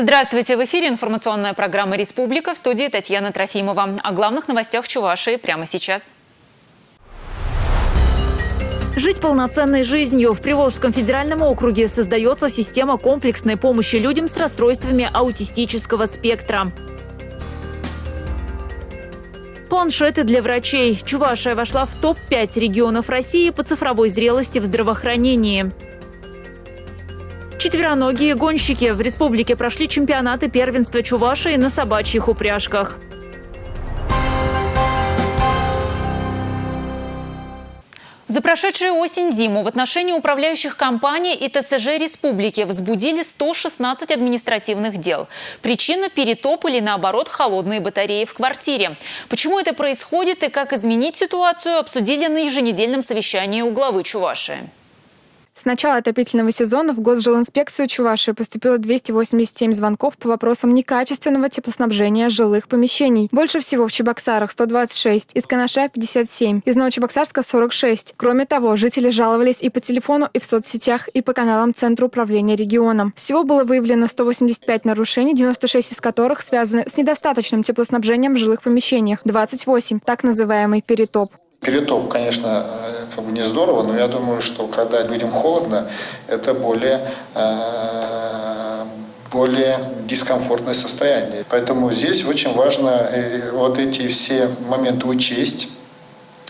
Здравствуйте! В эфире информационная программа «Республика» в студии Татьяна Трофимова. О главных новостях Чувашии прямо сейчас. Жить полноценной жизнью. В Приволжском федеральном округе создается система комплексной помощи людям с расстройствами аутистического спектра. Планшеты для врачей. Чувашия вошла в топ-5 регионов России по цифровой зрелости в здравоохранении. Четвероногие гонщики в республике прошли чемпионаты первенства Чувашии на собачьих упряжках. За прошедшую осень-зиму в отношении управляющих компаний и ТСЖ республики возбудили 116 административных дел. Причина – перетоп или, наоборот, холодные батареи в квартире. Почему это происходит и как изменить ситуацию, обсудили на еженедельном совещании у главы Чувашии. С начала отопительного сезона в Госжилинспекцию Чувашии поступило 287 звонков по вопросам некачественного теплоснабжения жилых помещений. Больше всего в Чебоксарах 126, из Канаша 57, из Новочебоксарска 46. Кроме того, жители жаловались и по телефону, и в соцсетях, и по каналам Центра управления регионом. Всего было выявлено 185 нарушений, 96 из которых связаны с недостаточным теплоснабжением в жилых помещениях, 28 – так называемый перетоп. Перетоп, конечно, как бы не здорово, но я думаю, что когда людям холодно, это более э, более дискомфортное состояние. Поэтому здесь очень важно э, вот эти все моменты учесть.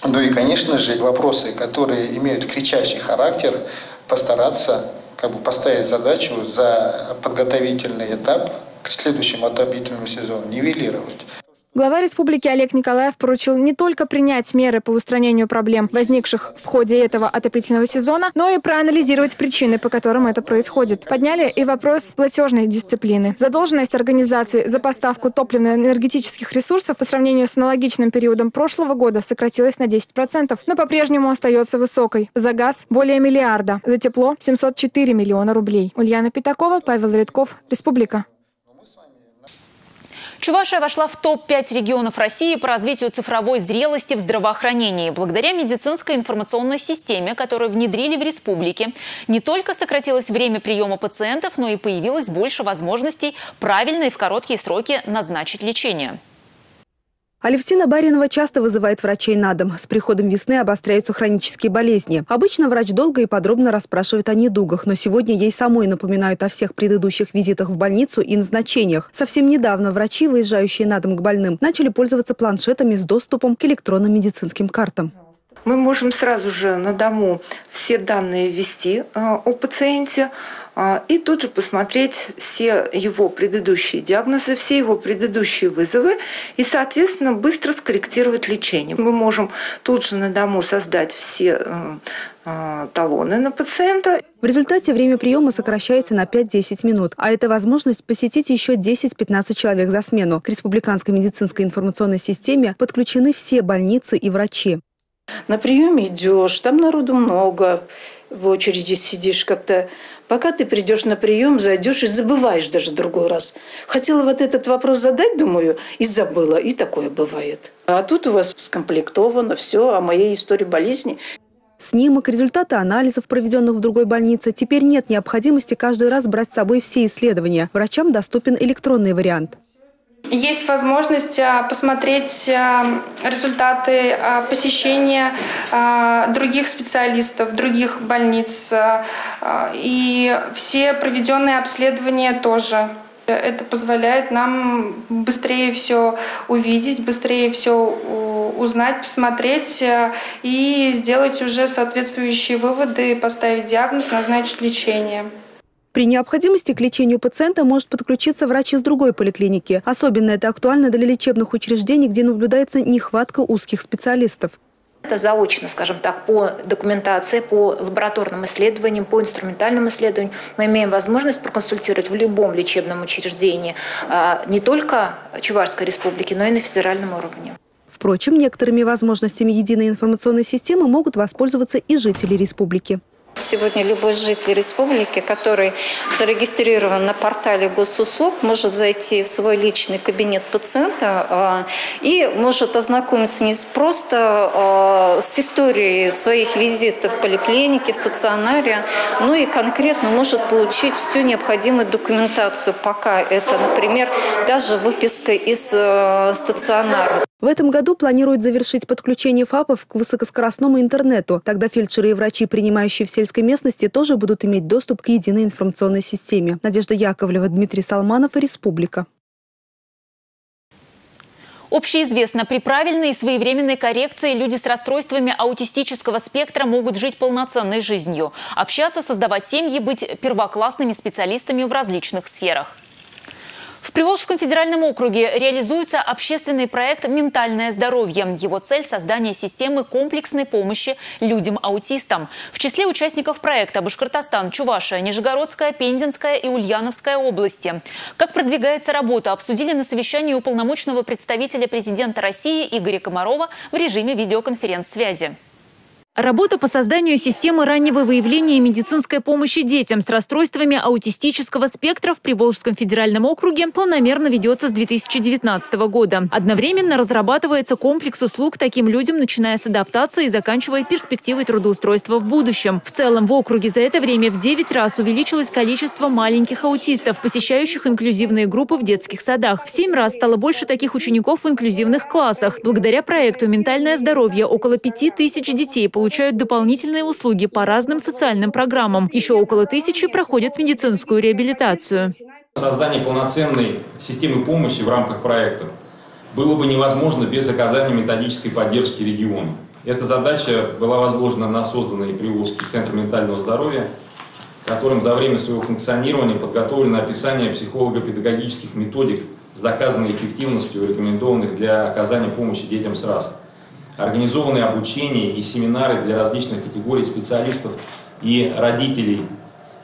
Ну и, конечно же, вопросы, которые имеют кричащий характер, постараться как бы поставить задачу за подготовительный этап к следующему отопительному сезону нивелировать. Глава республики Олег Николаев поручил не только принять меры по устранению проблем, возникших в ходе этого отопительного сезона, но и проанализировать причины, по которым это происходит. Подняли и вопрос платежной дисциплины. Задолженность организации за поставку топливно-энергетических ресурсов по сравнению с аналогичным периодом прошлого года сократилась на 10%, но по-прежнему остается высокой. За газ более миллиарда, за тепло 704 миллиона рублей. Ульяна Пятакова, Павел Редков, Республика. Чувашия вошла в топ-5 регионов России по развитию цифровой зрелости в здравоохранении. Благодаря медицинской информационной системе, которую внедрили в республике, не только сократилось время приема пациентов, но и появилось больше возможностей правильно и в короткие сроки назначить лечение. Алевтина Баринова часто вызывает врачей на дом. С приходом весны обостряются хронические болезни. Обычно врач долго и подробно расспрашивает о недугах, но сегодня ей самой напоминают о всех предыдущих визитах в больницу и назначениях. Совсем недавно врачи, выезжающие на дом к больным, начали пользоваться планшетами с доступом к электронным медицинским картам. Мы можем сразу же на дому все данные ввести э, о пациенте, а, и тут же посмотреть все его предыдущие диагнозы, все его предыдущие вызовы и, соответственно, быстро скорректировать лечение. Мы можем тут же на дому создать все э, э, талоны на пациента. В результате время приема сокращается на 5-10 минут, а это возможность посетить еще 10-15 человек за смену. К Республиканской медицинской информационной системе подключены все больницы и врачи. На приеме идешь, там народу много, в очереди сидишь как-то Пока ты придешь на прием, зайдешь и забываешь даже другой раз. Хотела вот этот вопрос задать, думаю, и забыла. И такое бывает. А тут у вас скомплектовано все о моей истории болезни. Снимок, результаты анализов, проведенных в другой больнице. Теперь нет необходимости каждый раз брать с собой все исследования. Врачам доступен электронный вариант. Есть возможность а, посмотреть а, результаты а, посещения других специалистов, других больниц и все проведенные обследования тоже. Это позволяет нам быстрее все увидеть, быстрее все узнать, посмотреть и сделать уже соответствующие выводы, поставить диагноз, назначить лечение. При необходимости к лечению пациента может подключиться врач из другой поликлиники. Особенно это актуально для лечебных учреждений, где наблюдается нехватка узких специалистов. Это заочно, скажем так, по документации, по лабораторным исследованиям, по инструментальным исследованиям. Мы имеем возможность проконсультировать в любом лечебном учреждении а, не только Чувашской республики, но и на федеральном уровне. Впрочем, некоторыми возможностями единой информационной системы могут воспользоваться и жители республики. Сегодня любой житель республики, который зарегистрирован на портале госуслуг, может зайти в свой личный кабинет пациента а, и может ознакомиться не просто а, с историей своих визитов в поликлинике, в стационаре, но и конкретно может получить всю необходимую документацию, пока это, например, даже выписка из а, стационара. В этом году планируют завершить подключение ФАПов к высокоскоростному интернету. Тогда фельдшеры и врачи, принимающие в сельской местности, тоже будут иметь доступ к единой информационной системе. Надежда Яковлева, Дмитрий Салманов Республика. Общеизвестно, при правильной и своевременной коррекции люди с расстройствами аутистического спектра могут жить полноценной жизнью, общаться, создавать семьи, быть первоклассными специалистами в различных сферах. В Приволжском федеральном округе реализуется общественный проект «Ментальное здоровье». Его цель – создание системы комплексной помощи людям-аутистам. В числе участников проекта Башкортостан, Чувашия, Нижегородская, Пензенская и Ульяновская области. Как продвигается работа, обсудили на совещании уполномоченного представителя президента России Игоря Комарова в режиме видеоконференц-связи. Работа по созданию системы раннего выявления медицинской помощи детям с расстройствами аутистического спектра в Приволжском федеральном округе планомерно ведется с 2019 года. Одновременно разрабатывается комплекс услуг таким людям, начиная с адаптации и заканчивая перспективой трудоустройства в будущем. В целом в округе за это время в 9 раз увеличилось количество маленьких аутистов, посещающих инклюзивные группы в детских садах. В 7 раз стало больше таких учеников в инклюзивных классах. Благодаря проекту «Ментальное здоровье» около 5 тысяч детей получают получают дополнительные услуги по разным социальным программам. Еще около тысячи проходят медицинскую реабилитацию. Создание полноценной системы помощи в рамках проекта было бы невозможно без оказания методической поддержки региона. Эта задача была возложена на созданный Приволжский центр ментального здоровья, которым за время своего функционирования подготовлено описание психолого-педагогических методик с доказанной эффективностью, рекомендованных для оказания помощи детям с РАС организованы обучение и семинары для различных категорий специалистов и родителей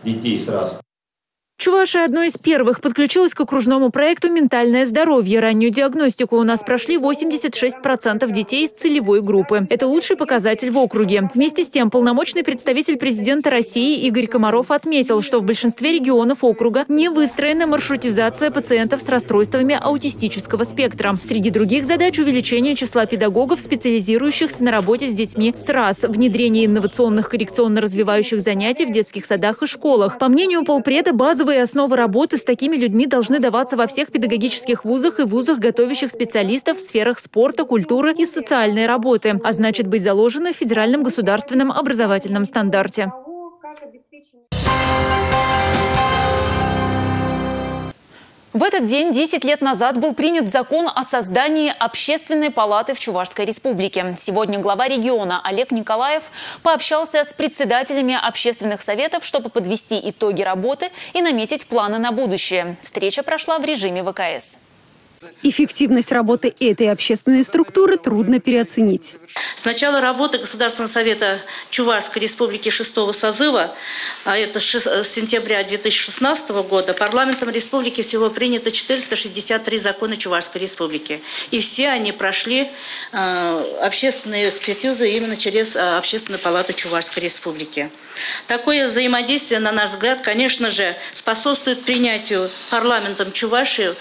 детей с РАС. Чувашия одной из первых подключилась к окружному проекту «Ментальное здоровье». Раннюю диагностику у нас прошли 86% детей из целевой группы. Это лучший показатель в округе. Вместе с тем, полномочный представитель президента России Игорь Комаров отметил, что в большинстве регионов округа не выстроена маршрутизация пациентов с расстройствами аутистического спектра. Среди других задач увеличение числа педагогов, специализирующихся на работе с детьми с РАС, внедрение инновационных коррекционно-развивающих занятий в детских садах и школах. По мнению полпреда, базовые Базовые основы работы с такими людьми должны даваться во всех педагогических вузах и вузах, готовящих специалистов в сферах спорта, культуры и социальной работы, а значит быть заложены в федеральном государственном образовательном стандарте. В этот день 10 лет назад был принят закон о создании общественной палаты в Чувашской республике. Сегодня глава региона Олег Николаев пообщался с председателями общественных советов, чтобы подвести итоги работы и наметить планы на будущее. Встреча прошла в режиме ВКС. Эффективность работы этой общественной структуры трудно переоценить. С начала работы Государственного совета Чувашской республики шестого созыва, а это с сентября 2016 года, парламентом республики всего принято 463 закона Чувашской республики. И все они прошли э, общественные экспертизы именно через э, Общественную палату Чувашской республики. Такое взаимодействие, на наш взгляд, конечно же, способствует принятию парламентом Чувашии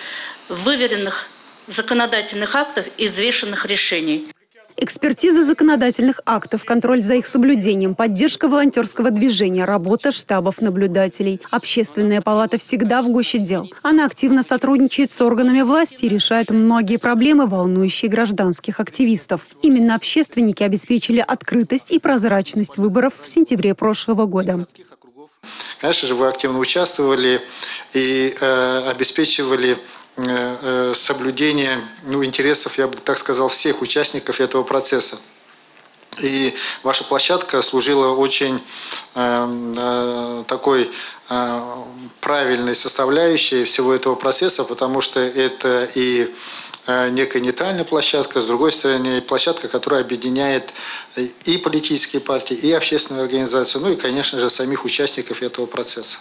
выверенных законодательных актов и взвешенных решений. Экспертиза законодательных актов, контроль за их соблюдением, поддержка волонтерского движения, работа штабов наблюдателей. Общественная палата всегда в гуще дел. Она активно сотрудничает с органами власти и решает многие проблемы, волнующие гражданских активистов. Именно общественники обеспечили открытость и прозрачность выборов в сентябре прошлого года. Конечно же, вы активно участвовали и э, обеспечивали Э, э, соблюдения ну, интересов, я бы так сказал, всех участников этого процесса. И ваша площадка служила очень э, такой э, правильной составляющей всего этого процесса, потому что это и э, некая нейтральная площадка, с другой стороны, площадка, которая объединяет и политические партии, и общественные организации, ну и, конечно же, самих участников этого процесса.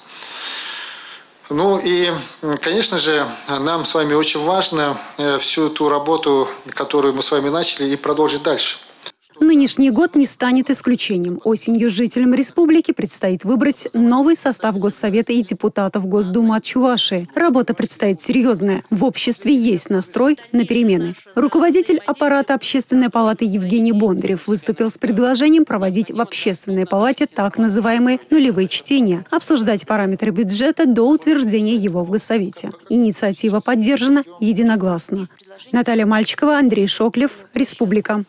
Ну и, конечно же, нам с вами очень важно э, всю ту работу, которую мы с вами начали, и продолжить дальше. Нынешний год не станет исключением. Осенью жителям республики предстоит выбрать новый состав Госсовета и депутатов Госдумы от Чувашии. Работа предстоит серьезная. В обществе есть настрой на перемены. Руководитель аппарата Общественной палаты Евгений Бондарев выступил с предложением проводить в Общественной палате так называемые нулевые чтения, обсуждать параметры бюджета до утверждения его в Госсовете. Инициатива поддержана единогласно. Наталья Мальчикова, Андрей Шоклев, Республика.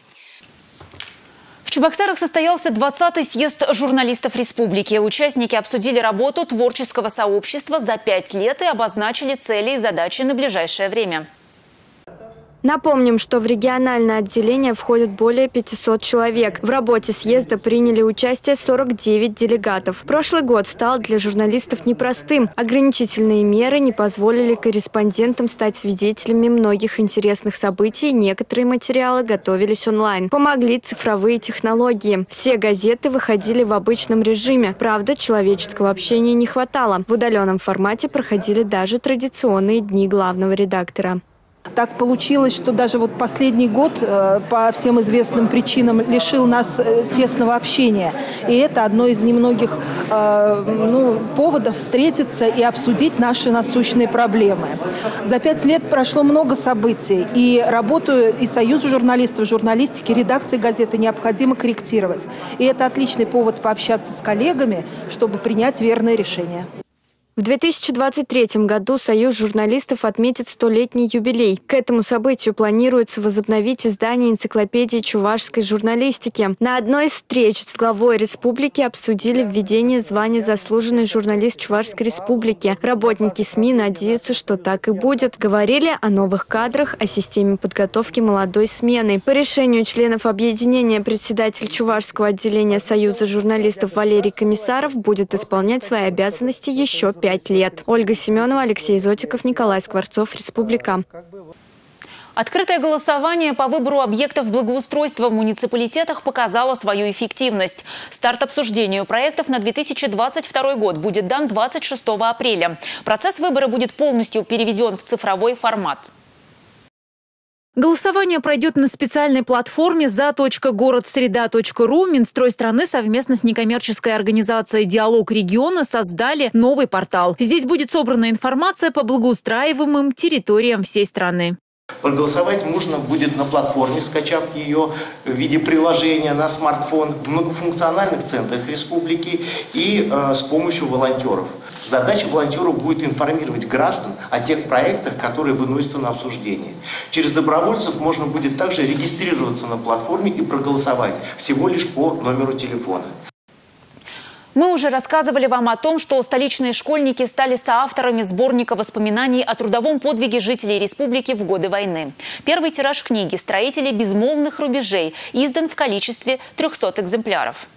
Чебоксарах состоялся 20-й съезд журналистов республики. Участники обсудили работу творческого сообщества за пять лет и обозначили цели и задачи на ближайшее время. Напомним, что в региональное отделение входит более 500 человек. В работе съезда приняли участие 49 делегатов. Прошлый год стал для журналистов непростым. Ограничительные меры не позволили корреспондентам стать свидетелями многих интересных событий. Некоторые материалы готовились онлайн. Помогли цифровые технологии. Все газеты выходили в обычном режиме. Правда, человеческого общения не хватало. В удаленном формате проходили даже традиционные дни главного редактора. Так получилось, что даже вот последний год э, по всем известным причинам лишил нас э, тесного общения. И это одно из немногих э, ну, поводов встретиться и обсудить наши насущные проблемы. За пять лет прошло много событий, и работу и Союзу журналистов, журналистики, редакции газеты необходимо корректировать. И это отличный повод пообщаться с коллегами, чтобы принять верное решение. В 2023 году Союз журналистов отметит столетний юбилей. К этому событию планируется возобновить издание энциклопедии чувашской журналистики. На одной из встреч с главой республики обсудили введение звания «Заслуженный журналист Чувашской республики». Работники СМИ надеются, что так и будет. Говорили о новых кадрах, о системе подготовки молодой смены. По решению членов объединения председатель Чувашского отделения Союза журналистов Валерий Комиссаров будет исполнять свои обязанности еще пять лет. Ольга Семенова, Алексей Зотиков, Николай Скворцов, Республика. Открытое голосование по выбору объектов благоустройства в муниципалитетах показало свою эффективность. Старт обсуждению проектов на 2022 год будет дан 26 апреля. Процесс выбора будет полностью переведен в цифровой формат. Голосование пройдет на специальной платформе за.городсреда.ру. Минстрой страны совместно с некоммерческой организацией «Диалог региона» создали новый портал. Здесь будет собрана информация по благоустраиваемым территориям всей страны. Проголосовать можно будет на платформе, скачав ее в виде приложения на смартфон в многофункциональных центрах республики и э, с помощью волонтеров. Задача волонтеров будет информировать граждан о тех проектах, которые выносятся на обсуждение. Через добровольцев можно будет также регистрироваться на платформе и проголосовать всего лишь по номеру телефона. Мы уже рассказывали вам о том, что столичные школьники стали соавторами сборника воспоминаний о трудовом подвиге жителей республики в годы войны. Первый тираж книги «Строители безмолвных рубежей» издан в количестве 300 экземпляров.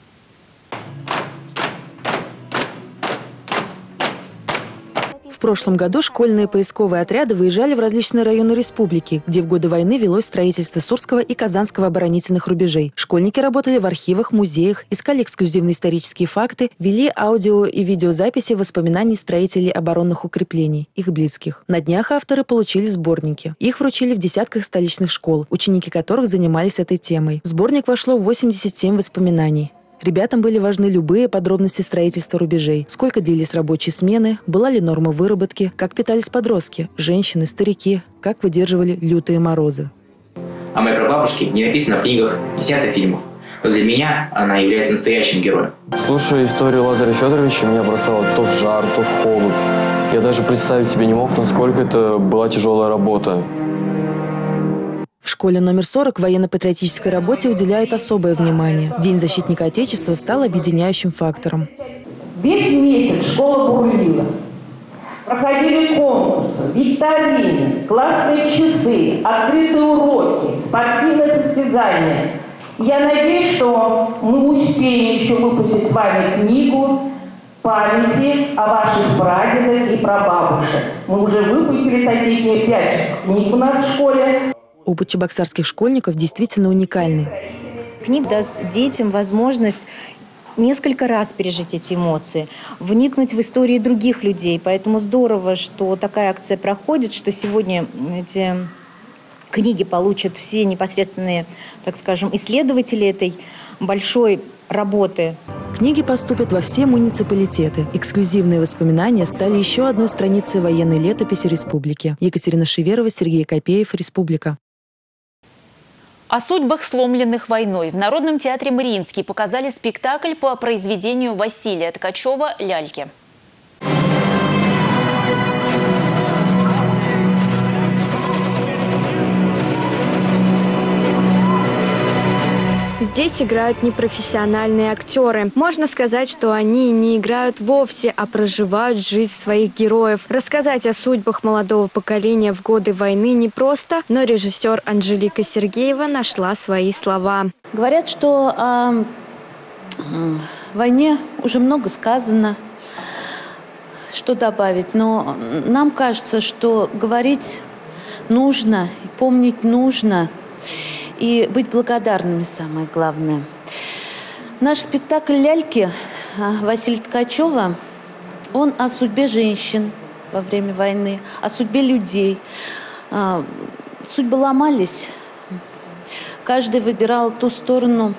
В прошлом году школьные поисковые отряды выезжали в различные районы республики, где в годы войны велось строительство Сурского и Казанского оборонительных рубежей. Школьники работали в архивах, музеях, искали эксклюзивные исторические факты, вели аудио и видеозаписи воспоминаний строителей оборонных укреплений, их близких. На днях авторы получили сборники. Их вручили в десятках столичных школ, ученики которых занимались этой темой. В сборник вошло 87 воспоминаний. Ребятам были важны любые подробности строительства рубежей. Сколько длились рабочие смены, была ли норма выработки, как питались подростки, женщины, старики, как выдерживали лютые морозы. О моей прабабушке не написано в книгах, не снято в фильмах. Но для меня она является настоящим героем. Слушая историю Лазаря Федоровича, меня бросало то в жар, то в холод. Я даже представить себе не мог, насколько это была тяжелая работа. Школе номер 40 военно-патриотической работе уделяют особое внимание. День защитника Отечества стал объединяющим фактором. Весь месяц школа бурлила. Проходили конкурсы, викторины, классные часы, открытые уроки, спортивные состязания. Я надеюсь, что мы успеем еще выпустить с вами книгу памяти о ваших прадедах и прабабушек. Мы уже выпустили такие пять книг у нас в школе. Опыт чебоксарских школьников действительно уникальный. Книг даст детям возможность несколько раз пережить эти эмоции, вникнуть в истории других людей. Поэтому здорово, что такая акция проходит, что сегодня эти книги получат все непосредственные, так скажем, исследователи этой большой работы. Книги поступят во все муниципалитеты. Эксклюзивные воспоминания стали еще одной страницей военной летописи республики. Екатерина Шеверова, Сергей Копеев, Республика. О судьбах, сломленных войной, в Народном театре Мариинский показали спектакль по произведению Василия Ткачева «Ляльки». Здесь играют непрофессиональные актеры. Можно сказать, что они не играют вовсе, а проживают жизнь своих героев. Рассказать о судьбах молодого поколения в годы войны непросто, но режиссер Анжелика Сергеева нашла свои слова. Говорят, что о войне уже много сказано, что добавить, но нам кажется, что говорить нужно, помнить нужно – и быть благодарными самое главное. Наш спектакль «Ляльки» Василия Ткачева, он о судьбе женщин во время войны, о судьбе людей. А, судьбы ломались. Каждый выбирал ту сторону,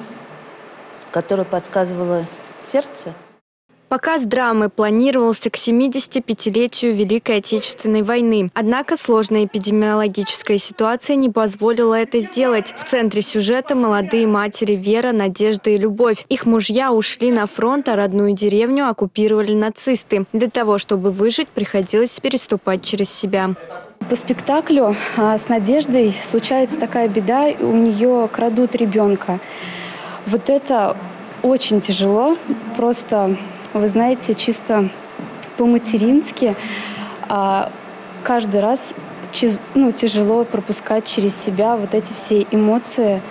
которая подсказывала сердце. Показ драмы планировался к 75-летию Великой Отечественной войны. Однако сложная эпидемиологическая ситуация не позволила это сделать. В центре сюжета молодые матери Вера, Надежда и Любовь. Их мужья ушли на фронт, а родную деревню оккупировали нацисты. Для того, чтобы выжить, приходилось переступать через себя. По спектаклю а, с Надеждой случается такая беда, у нее крадут ребенка. Вот это очень тяжело, просто вы знаете, чисто по-матерински а, каждый раз ну, тяжело пропускать через себя вот эти все эмоции,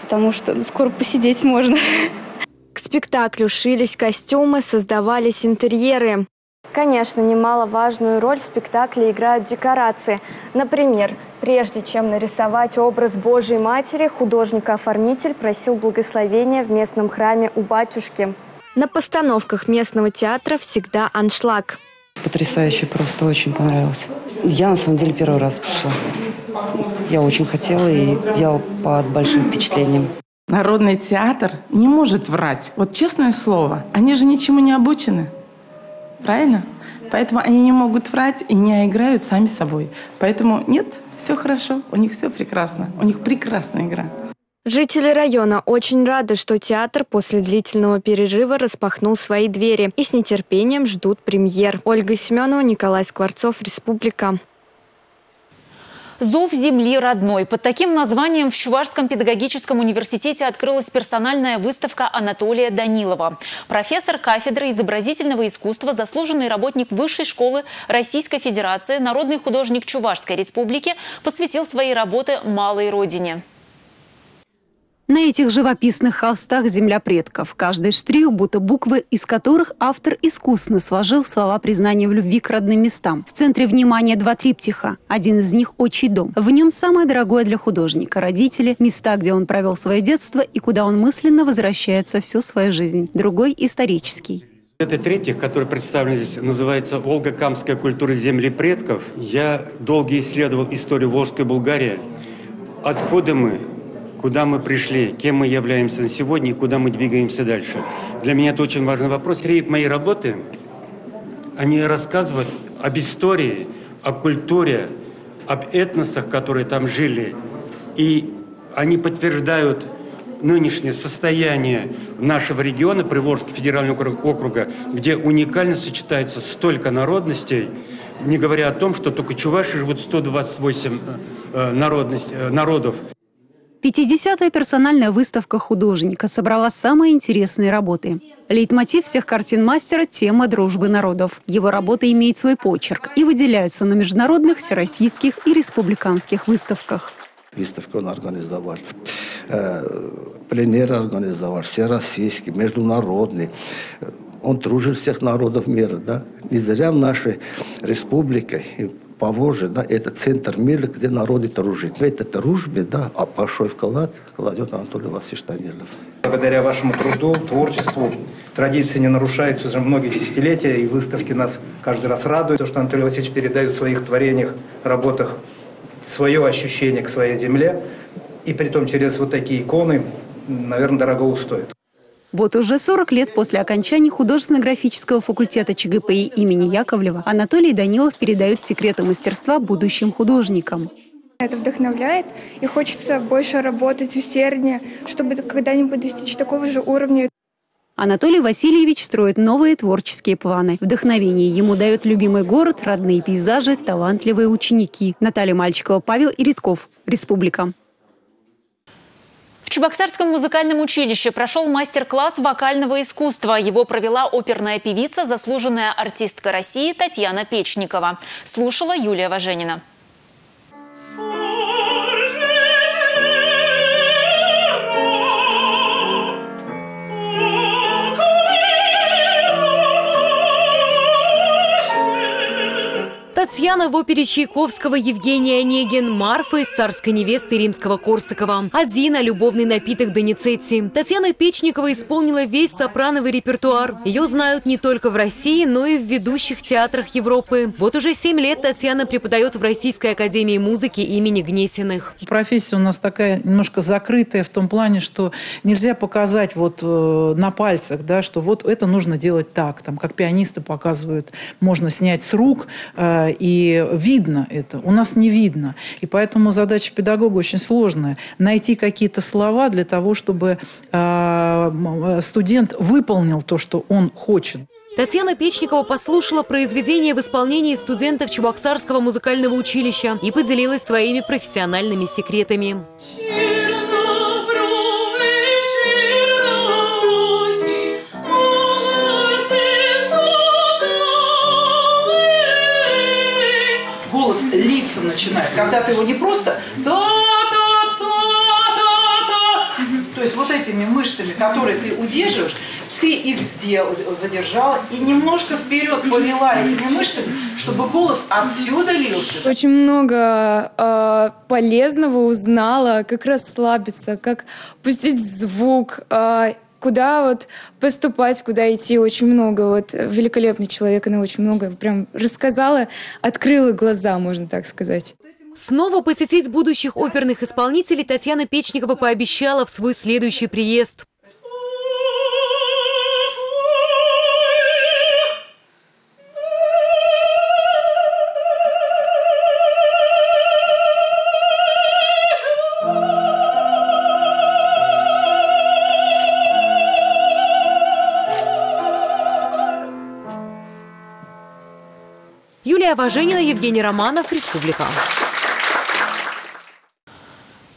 потому что ну, скоро посидеть можно. К спектаклю шились костюмы, создавались интерьеры. Конечно, немаловажную роль в спектакле играют декорации. Например, прежде чем нарисовать образ Божьей Матери, художник-оформитель просил благословения в местном храме у батюшки. На постановках местного театра всегда аншлаг. Потрясающе, просто очень понравилось. Я на самом деле первый раз пришла. Я очень хотела, и я под большим впечатлением. Народный театр не может врать. Вот честное слово, они же ничему не обучены. Правильно? Поэтому они не могут врать и не играют сами собой. Поэтому нет, все хорошо, у них все прекрасно. У них прекрасная игра. Жители района очень рады, что театр после длительного перерыва распахнул свои двери и с нетерпением ждут премьер. Ольга Семенова, Николай Скворцов, Республика. «Зов земли родной». Под таким названием в Чувашском педагогическом университете открылась персональная выставка Анатолия Данилова. Профессор кафедры изобразительного искусства, заслуженный работник Высшей школы Российской Федерации, народный художник Чувашской республики посвятил свои работы малой родине. На этих живописных холстах земля предков. Каждый штрих будто буквы, из которых автор искусно сложил слова признания в любви к родным местам. В центре внимания два триптиха. Один из них – «Отчий дом». В нем самое дорогое для художника – родители, места, где он провел свое детство и куда он мысленно возвращается всю свою жизнь. Другой – исторический. Этот третьих, который представлен здесь, называется «Волгокамская культура земли предков». Я долго исследовал историю Волжской Болгарии. Откуда мы, куда мы пришли, кем мы являемся на сегодня и куда мы двигаемся дальше. Для меня это очень важный вопрос. Три моей работы, они рассказывают об истории, о культуре, об этносах, которые там жили. И они подтверждают нынешнее состояние нашего региона, Приволжского федерального округа, где уникально сочетается столько народностей, не говоря о том, что только чуваши живут 128 э, народность, э, народов. 50-я персональная выставка художника собрала самые интересные работы. Лейтмотив всех картин мастера – тема дружбы народов. Его работы имеют свой почерк и выделяются на международных, всероссийских и республиканских выставках. Выставку он организовал, э, пленер организовал, всероссийский, международный. Он дружит всех народов мира, да. Не зря в нашей республике Поволжье, да, это центр мира, где народы дружат. В этой дружбе, да, а большой вклад кладет Анатолий Васильевич Данилов. Благодаря вашему труду, творчеству, традиции не нарушаются уже многие десятилетия, и выставки нас каждый раз радуют. То, что Анатолий Васильевич передает в своих творениях, работах свое ощущение к своей земле, и при том через вот такие иконы, наверное, дорого стоит. Вот уже 40 лет после окончания художественно-графического факультета ЧГПИ имени Яковлева Анатолий Данилов передают секреты мастерства будущим художникам. Это вдохновляет, и хочется больше работать усерднее, чтобы когда-нибудь достичь такого же уровня. Анатолий Васильевич строит новые творческие планы. Вдохновение ему дает любимый город, родные пейзажи, талантливые ученики. Наталья Мальчикова, Павел Иритков. Республика. Чебоксарском музыкальном училище прошел мастер-класс вокального искусства. Его провела оперная певица, заслуженная артистка России Татьяна Печникова. Слушала Юлия Важенина. Татьяна в опере Чайковского Евгения Онегин, Марфа из «Царской невесты» римского Корсакова, Адина «Любовный напиток Доницетти». Татьяна Печникова исполнила весь сопрановый репертуар. Ее знают не только в России, но и в ведущих театрах Европы. Вот уже семь лет Татьяна преподает в Российской академии музыки имени Гнесиных. Профессия у нас такая немножко закрытая в том плане, что нельзя показать вот э, на пальцах, да, что вот это нужно делать так, там, как пианисты показывают, можно снять с рук, э, и видно это. У нас не видно. И поэтому задача педагога очень сложная. Найти какие-то слова для того, чтобы э, студент выполнил то, что он хочет. Татьяна Печникова послушала произведение в исполнении студентов Чебоксарского музыкального училища и поделилась своими профессиональными секретами. Литься начинает. Когда ты его не просто то есть вот этими мышцами, которые ты удерживаешь, ты их сделал, задержала и немножко вперед повела этими мышцами, чтобы голос отсюда лился. Очень много э, полезного узнала, как расслабиться, как пустить звук, э, куда вот поступать, куда идти, очень много. Вот великолепный человек, она очень много прям рассказала, открыла глаза, можно так сказать. Снова посетить будущих оперных исполнителей Татьяна Печникова пообещала в свой следующий приезд. Юлия Важенина, Евгений Романов, Республика.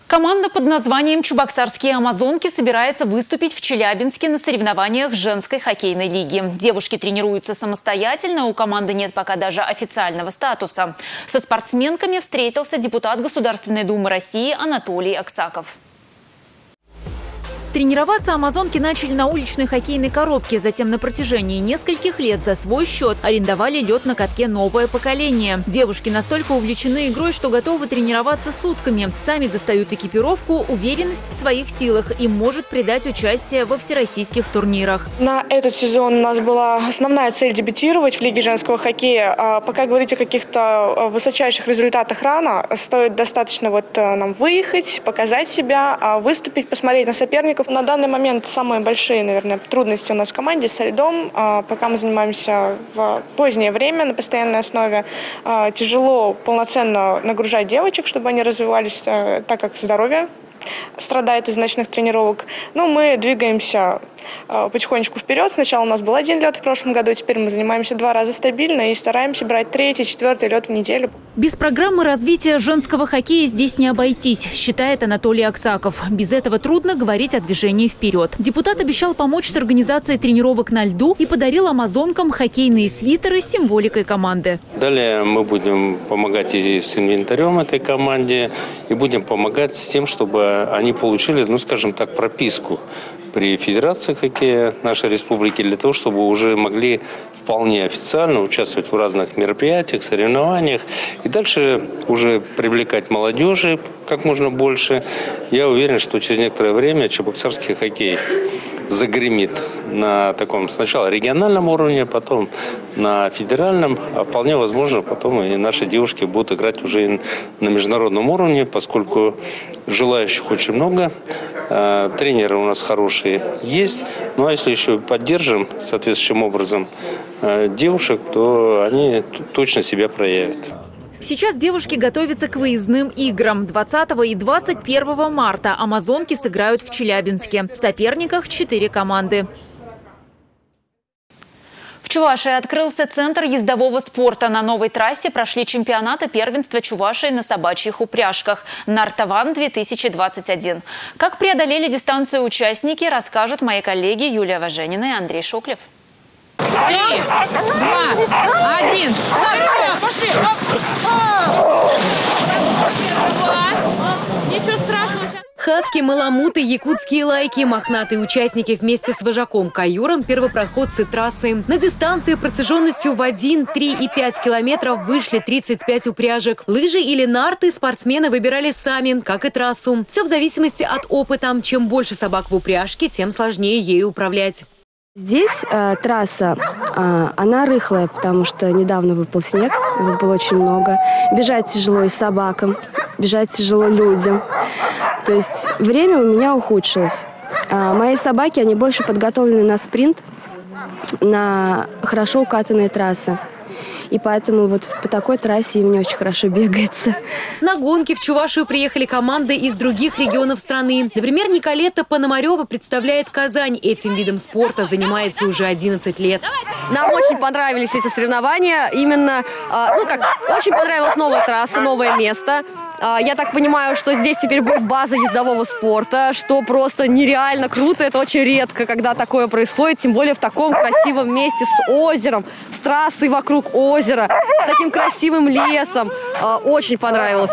Команда под названием «Чебоксарские амазонки» собирается выступить в Челябинске на соревнованиях женской хоккейной лиги. Девушки тренируются самостоятельно, у команды нет пока даже официального статуса. Со спортсменками встретился депутат Государственной Думы России Анатолий Аксаков. Тренироваться амазонки начали на уличной хоккейной коробке. Затем на протяжении нескольких лет за свой счет арендовали лед на катке «Новое поколение». Девушки настолько увлечены игрой, что готовы тренироваться сутками. Сами достают экипировку, уверенность в своих силах и может придать участие во всероссийских турнирах. На этот сезон у нас была основная цель дебютировать в Лиге женского хоккея. А пока говорить о каких-то а, высочайших результатах рано. Стоит достаточно вот а, нам выехать, показать себя, выступить, посмотреть на соперников, на данный момент самые большие, наверное, трудности у нас в команде со льдом. А, пока мы занимаемся в позднее время на постоянной основе, а, тяжело полноценно нагружать девочек, чтобы они развивались, а, так как здоровье страдает из ночных тренировок. Ну, мы двигаемся э, потихонечку вперед. Сначала у нас был один лед в прошлом году, теперь мы занимаемся два раза стабильно и стараемся брать третий, четвертый лед в неделю. Без программы развития женского хоккея здесь не обойтись, считает Анатолий Аксаков. Без этого трудно говорить о движении вперед. Депутат обещал помочь с организацией тренировок на льду и подарил амазонкам хоккейные свитеры с символикой команды. Далее мы будем помогать и с инвентарем этой команде, и будем помогать с тем, чтобы они получили, ну, скажем так, прописку при Федерации хоккея нашей республики для того, чтобы уже могли вполне официально участвовать в разных мероприятиях, соревнованиях и дальше уже привлекать молодежи как можно больше. Я уверен, что через некоторое время чебоксарский хоккей загремит на таком сначала региональном уровне, потом на федеральном, а вполне возможно потом и наши девушки будут играть уже на международном уровне, поскольку желающих очень много, тренеры у нас хорошие есть, ну а если еще поддержим соответствующим образом а, девушек, то они точно себя проявят. Сейчас девушки готовятся к выездным играм. 20 и 21 марта амазонки сыграют в Челябинске. В соперниках четыре команды. В Чувашии открылся центр ездового спорта. На новой трассе прошли чемпионаты первенства Чувашии на собачьих упряжках. Нартаван-2021. Как преодолели дистанцию участники, расскажут мои коллеги Юлия Важенина и Андрей Шоклев. Три, два, один. Пошли. Ничего страшного. Хаски, маламуты, якутские лайки, мохнатые участники вместе с вожаком Каюром, первопроходцы трассы. На дистанции протяженностью в 1, 3 и 5 километров вышли 35 упряжек. Лыжи или нарты спортсмены выбирали сами, как и трассу. Все в зависимости от опыта. Чем больше собак в упряжке, тем сложнее ею управлять. Здесь э, трасса, э, она рыхлая, потому что недавно выпал снег, было очень много. Бежать тяжело и собакам, бежать тяжело людям. То есть время у меня ухудшилось. А мои собаки, они больше подготовлены на спринт, на хорошо укатанные трассы. И поэтому вот по такой трассе им не очень хорошо бегается. На гонки в Чувашию приехали команды из других регионов страны. Например, Николета Пономарева представляет Казань. Этим видом спорта занимается уже 11 лет. Нам очень понравились эти соревнования. Именно, а, ну как, очень понравилась новая трасса, новое место. А, я так понимаю, что здесь теперь будет база ездового спорта, что просто нереально круто. Это очень редко, когда такое происходит, тем более в таком красивом месте с озером, с трассой вокруг озера, с таким красивым лесом. А, очень понравилось.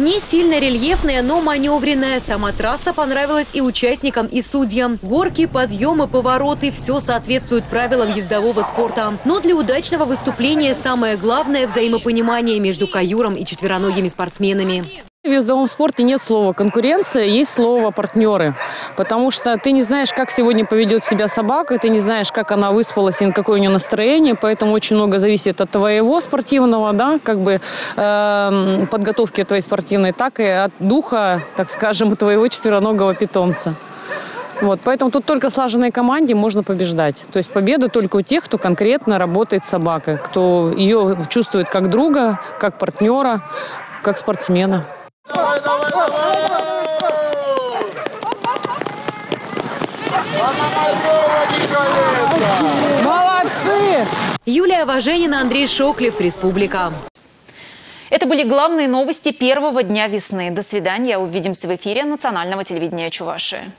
Не сильно рельефная, но маневренная. Сама трасса понравилась и участникам, и судьям. Горки, подъемы, повороты – все соответствует правилам ездового спорта. Но для удачного выступления самое главное – взаимопонимание между каюром и четвероногими спортсменами. В ездовом спорте нет слова конкуренция, есть слово партнеры. Потому что ты не знаешь, как сегодня поведет себя собака, ты не знаешь, как она выспалась и на какое у нее настроение, поэтому очень много зависит от твоего спортивного, да, как бы э, подготовки твоей спортивной, так и от духа, так скажем, твоего четвероногого питомца. Вот, поэтому тут только слаженной команде можно побеждать. То есть победа только у тех, кто конкретно работает с собакой, кто ее чувствует как друга, как партнера, как спортсмена. Давай, давай, Молодцы! Юлия Важенина, Андрей Шоклев, Республика. Это были главные новости первого дня весны. До свидания. Увидимся в эфире национального телевидения Чувашии.